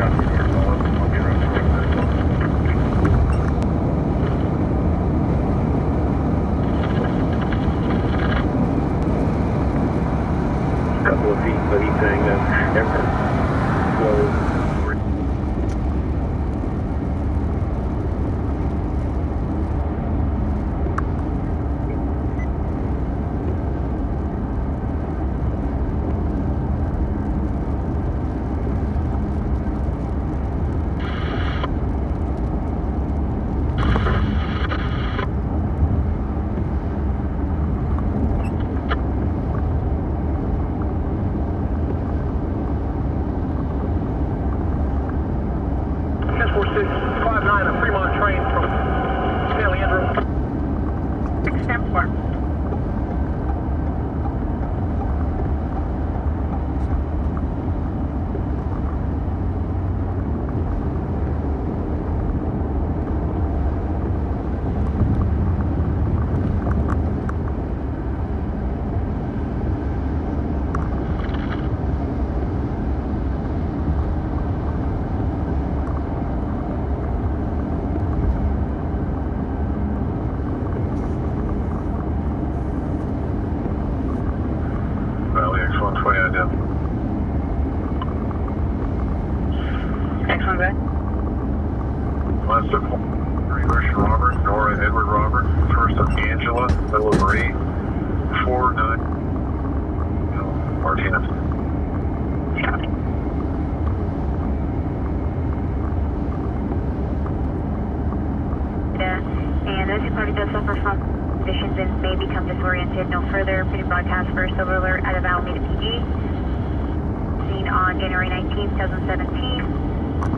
Couple of feet, he's saying that everything slow. X120 ident. X one good. Last of Russian Robert, Nora Edward Robert, first of Angela, middle of Marie, Who party does suffer from conditions and may become disoriented. No further. Pretty broadcast for Silver Alert at of Alameda PD. Seen on January 19, 2017.